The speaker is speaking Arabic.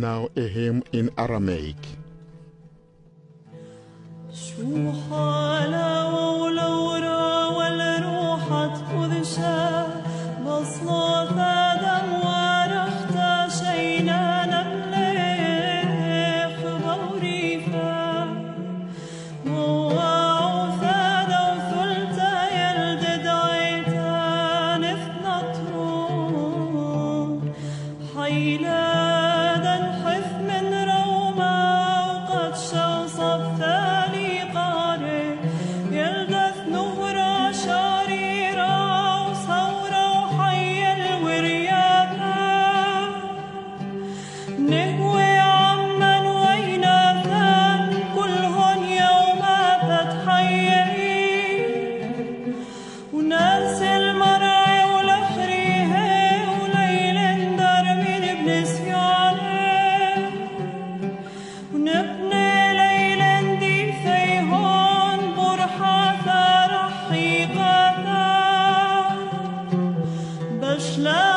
now a hymn in Aramaic. love.